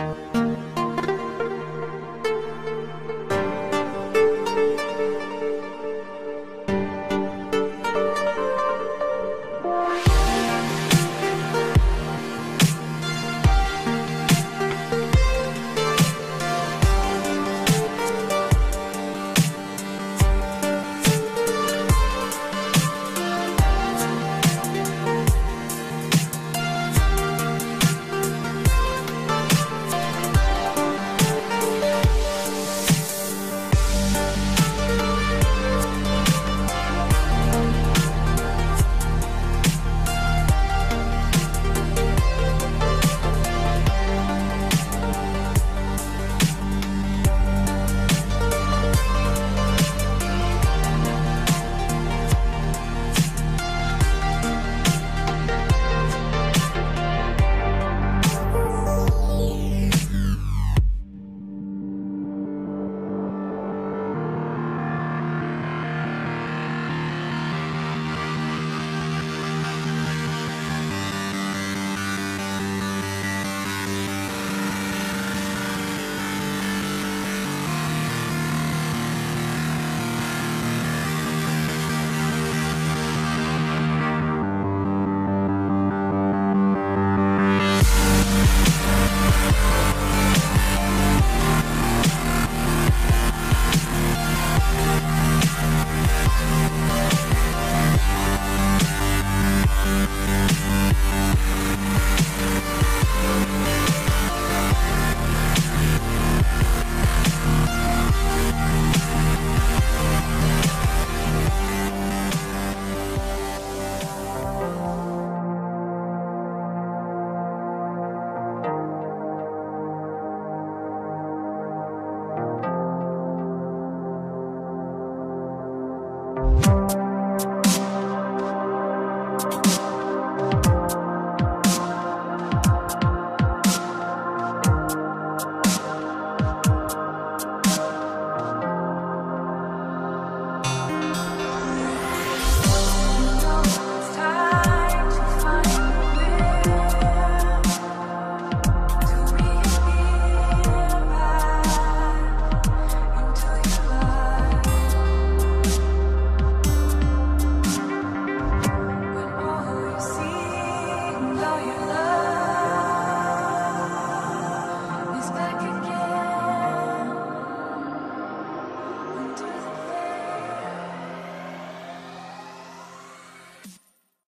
Bye.